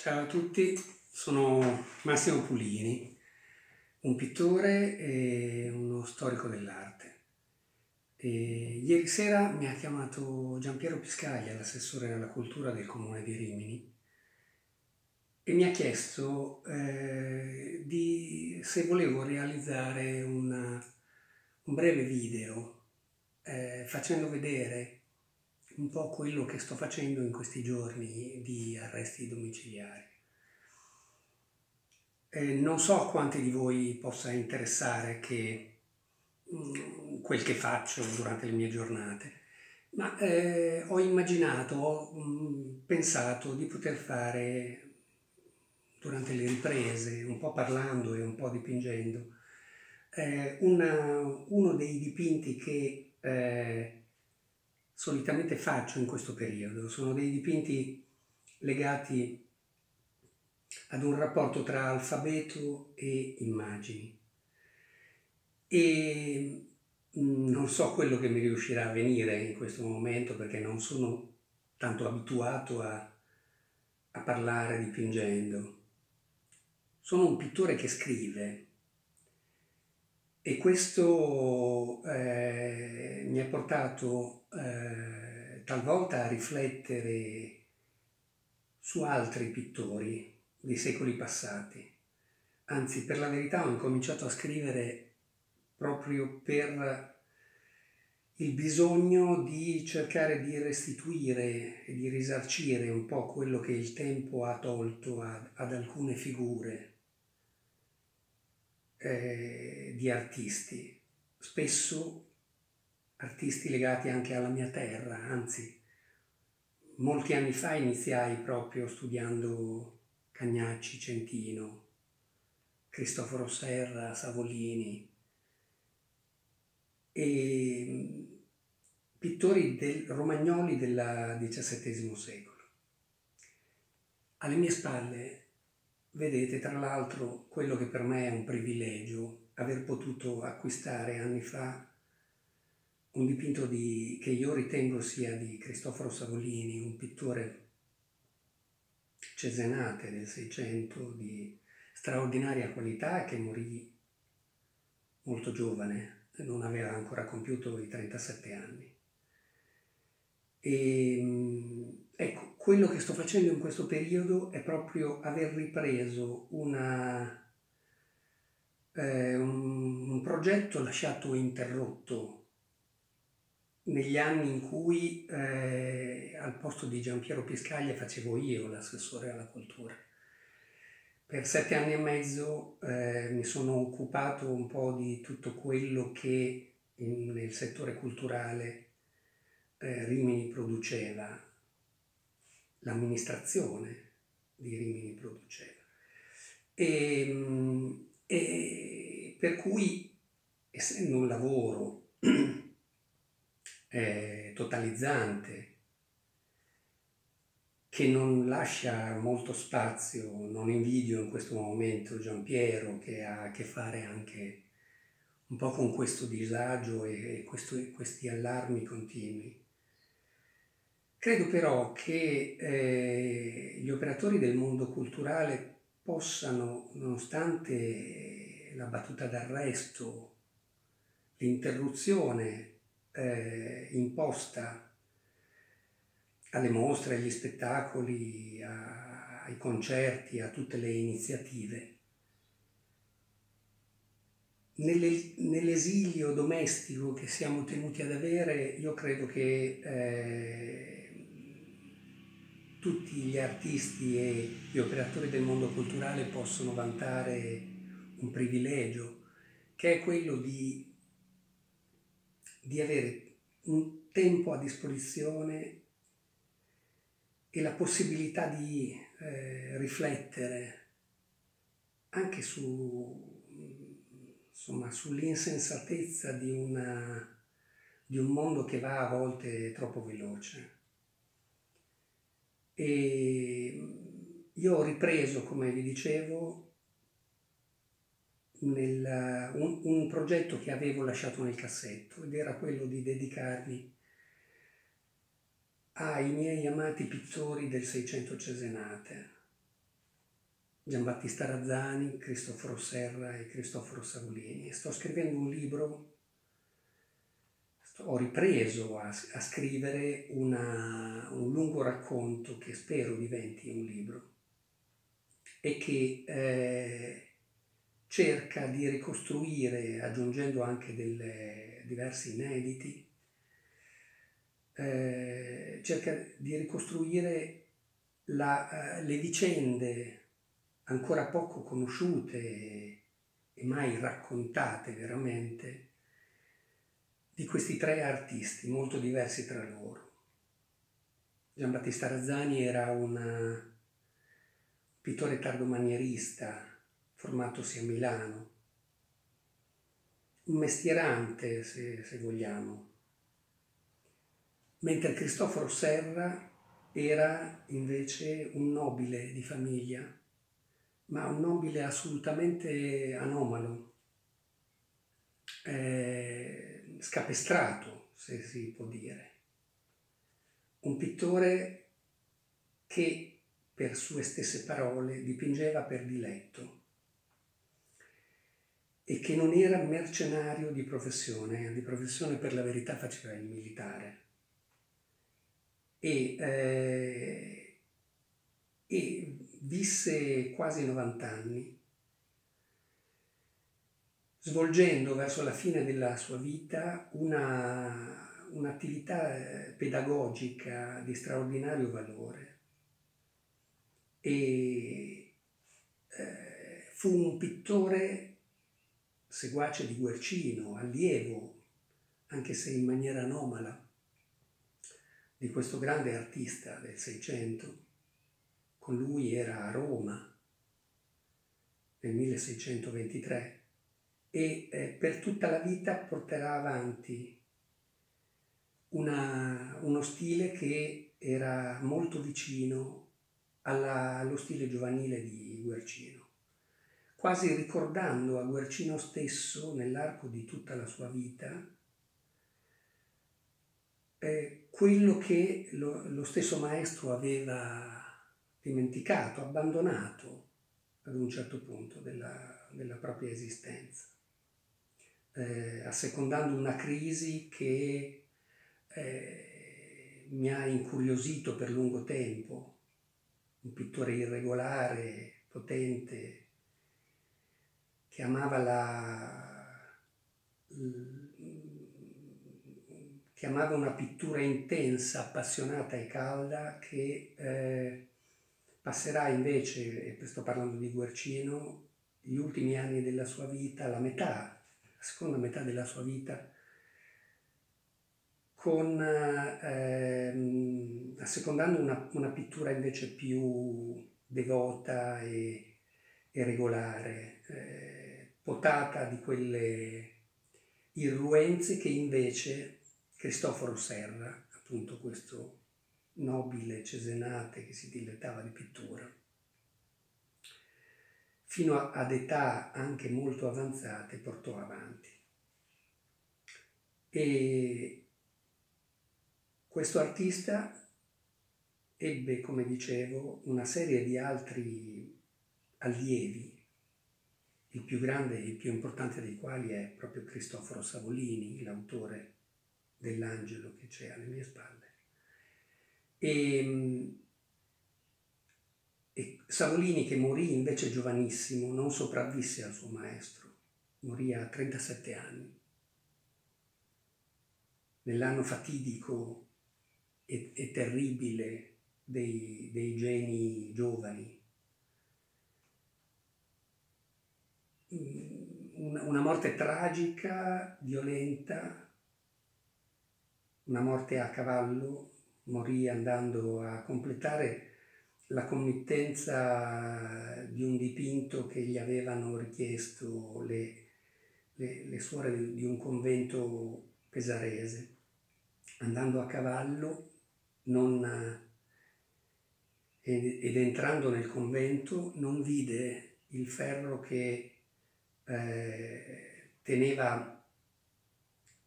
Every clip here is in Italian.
Ciao a tutti, sono Massimo Pulini, un pittore e uno storico dell'arte. Ieri sera mi ha chiamato Giampiero Piscaglia, l'assessore alla cultura del comune di Rimini, e mi ha chiesto eh, di, se volevo realizzare una, un breve video eh, facendo vedere un po' quello che sto facendo in questi giorni di arresti domiciliari. Eh, non so quanti di voi possa interessare che, mh, mm, quel che faccio durante le mie giornate, ma eh, ho immaginato, ho mm, pensato di poter fare durante le riprese, un po' parlando e un po' dipingendo, eh, una, uno dei dipinti che eh, solitamente faccio in questo periodo. Sono dei dipinti legati ad un rapporto tra alfabeto e immagini. E mm, non so quello che mi riuscirà a venire in questo momento perché non sono tanto abituato a, a parlare dipingendo. Sono un pittore che scrive e questo eh, mi ha portato eh, talvolta a riflettere su altri pittori dei secoli passati. Anzi, per la verità ho incominciato a scrivere proprio per il bisogno di cercare di restituire e di risarcire un po' quello che il tempo ha tolto ad, ad alcune figure eh, di artisti, spesso artisti legati anche alla mia terra, anzi molti anni fa iniziai proprio studiando Cagnacci, Centino, Cristoforo Serra, Savolini e pittori del, romagnoli del XVII secolo. Alle mie spalle Vedete, tra l'altro, quello che per me è un privilegio, aver potuto acquistare anni fa un dipinto di, che io ritengo sia di Cristoforo Savolini, un pittore cesenate del Seicento di straordinaria qualità che morì molto giovane, non aveva ancora compiuto i 37 anni. E, ecco, quello che sto facendo in questo periodo è proprio aver ripreso una, eh, un, un, progetto lasciato interrotto negli anni in cui eh, al posto di Giampiero Piscaglia facevo io l'assessore alla cultura. Per sette anni e mezzo eh, mi sono occupato un po' di tutto quello che in, nel settore culturale eh, Rimini produceva, l'amministrazione di Rimini produceva. E, mm, e per cui, essendo un lavoro eh, totalizzante, che non lascia molto spazio, non invidio in questo momento Giampiero che ha a che fare anche un po' con questo disagio e questo, questi allarmi continui. Credo però che eh, gli operatori del mondo culturale possano, nonostante la battuta d'arresto, l'interruzione eh, imposta alle mostre, agli spettacoli, a, ai concerti, a tutte le iniziative, nell'esilio domestico che siamo tenuti ad avere, io credo che eh, tutti gli artisti e gli operatori del mondo culturale possono vantare un privilegio, che è quello di, di avere un tempo a disposizione e la possibilità di eh, riflettere anche su, insomma, sull'insensatezza di, una, di un mondo che va a volte troppo veloce. E io ho ripreso, come vi dicevo, nel, un, un, progetto che avevo lasciato nel cassetto ed era quello di dedicarmi ai miei amati pittori del Seicento Cesenate, Giambattista Razzani, Cristoforo Serra e Cristoforo Savolini. Sto scrivendo un libro, ho ripreso a, a scrivere una, un lungo racconto che spero diventi un libro e che eh, cerca di ricostruire, aggiungendo anche delle, diversi inediti, eh, cerca di ricostruire la, uh, le vicende ancora poco conosciute e mai raccontate veramente di questi tre artisti molto diversi tra loro. Giambattista Razzani era un pittore tardomanierista formatosi a Milano, un mestierante se, se vogliamo, mentre Cristoforo Serra era invece un nobile di famiglia ma un nobile assolutamente anomalo, eh, scapestrato, se si può dire. Un pittore che, per sue stesse parole, dipingeva per diletto e che non era mercenario di professione, di professione per la verità faceva il militare. E, eh, e visse quasi 90 anni, svolgendo verso la fine della sua vita una, un'attività eh, pedagogica di straordinario valore. E eh, fu un pittore seguace di Guercino, allievo, anche se in maniera anomala, di questo grande artista del Seicento con lui era a Roma nel 1623 e eh, per tutta la vita porterà avanti una, uno stile che era molto vicino alla, allo stile giovanile di Guercino, quasi ricordando a Guercino stesso nell'arco di tutta la sua vita eh, quello che lo, lo stesso maestro aveva dimenticato, abbandonato ad un certo punto della, della propria esistenza, eh, assecondando una crisi che eh, mi ha incuriosito per lungo tempo, un pittore irregolare, potente, che amava la, che amava una pittura intensa, appassionata e calda che eh, Passerà invece, e sto parlando di Guercino, gli ultimi anni della sua vita, la metà, seconda metà della sua vita, con, ehm, assecondando una, una, pittura invece più devota e, e regolare, eh, potata di quelle irruenze che invece Cristoforo Serra, appunto questo nobile Cesenate che si dilettava di pittura, fino ad età anche molto avanzate portò avanti. E questo artista ebbe, come dicevo, una serie di altri allievi, il più grande e il più importante dei quali è proprio Cristoforo Savolini, l'autore dell'angelo che c'è alle mie spalle. E, e Savolini, che morì invece giovanissimo, non sopravvisse al suo maestro, morì a 37 anni. Nell'anno fatidico e, e terribile dei, dei geni giovani. Una morte tragica, violenta, una morte a cavallo morì andando a completare la committenza di un dipinto che gli avevano richiesto le, le, le suore di un convento pesarese. Andando a cavallo non, ed, ed, entrando nel convento non vide il ferro che eh, teneva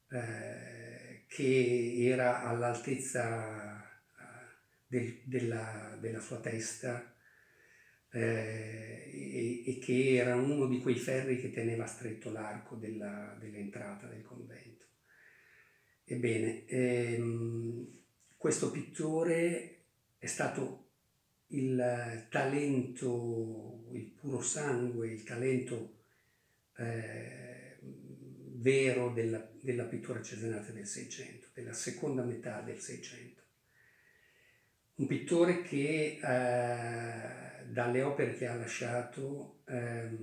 eh, che era all'altezza del, della, della, sua testa, eh, e, e, che era uno di quei ferri che teneva stretto l'arco della, dell'entrata del convento. Ebbene, ehm, questo pittore è stato il talento, il puro sangue, il talento eh, vero della, della pittura cesenata del Seicento, della seconda metà del Seicento. Un pittore che eh, dalle opere che ha lasciato eh,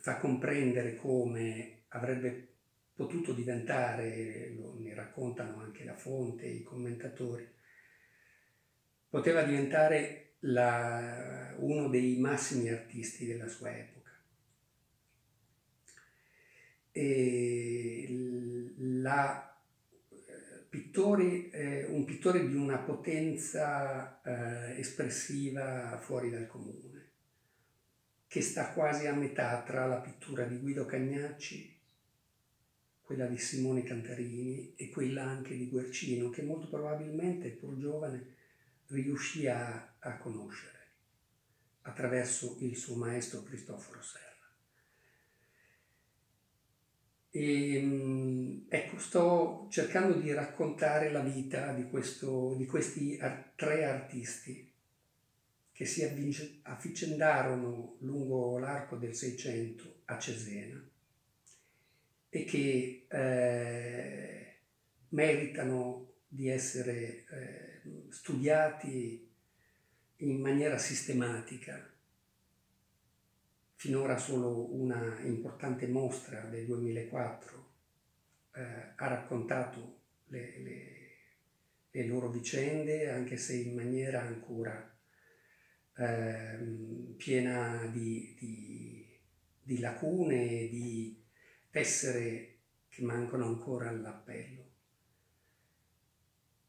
fa comprendere come avrebbe potuto diventare, lo, ne raccontano anche la fonte, i commentatori, poteva diventare la, uno dei massimi artisti della sua epoca. E la, pittori, eh, un pittore di una potenza eh, espressiva fuori dal comune, che sta quasi a metà tra la pittura di Guido Cagnacci quella di Simone Cantarini e quella anche di Guercino, che molto probabilmente, pur giovane, riuscì a, a conoscere attraverso il suo maestro Cristoforo Serra. E, mm, ecco, sto cercando di raccontare la vita di, questo, di questi ar- tre artisti che si avvicendarono lungo l'arco del Seicento a Cesena e che eh, meritano di essere eh, studiati in maniera sistematica. Finora solo una importante mostra del 2004 eh, ha raccontato le, le, le, loro vicende, anche se in maniera ancora ehm, piena di, di, di lacune, di tessere che mancano ancora all'appello.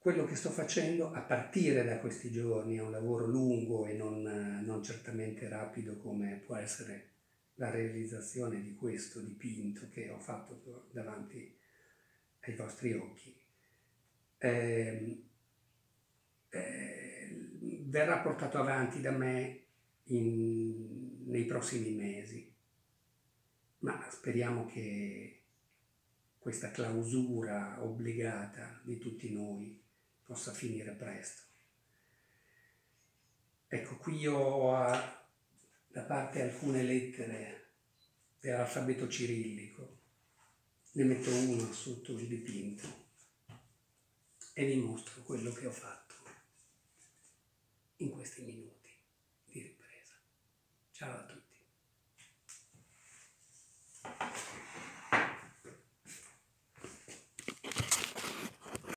Quello che sto facendo a partire da questi giorni è un lavoro lungo e non, non certamente rapido come può essere la realizzazione di questo dipinto che ho fatto davanti ai vostri occhi. Eh, eh, verrà portato avanti da me in, nei prossimi mesi ma speriamo che questa clausura obbligata di tutti noi possa finire presto. Ecco, qui ho da parte alcune lettere dell'alfabeto cirillico, ne metto una sotto il dipinto e vi mostro quello che ho fatto in questi minuti di ripresa. Ciao a tutti.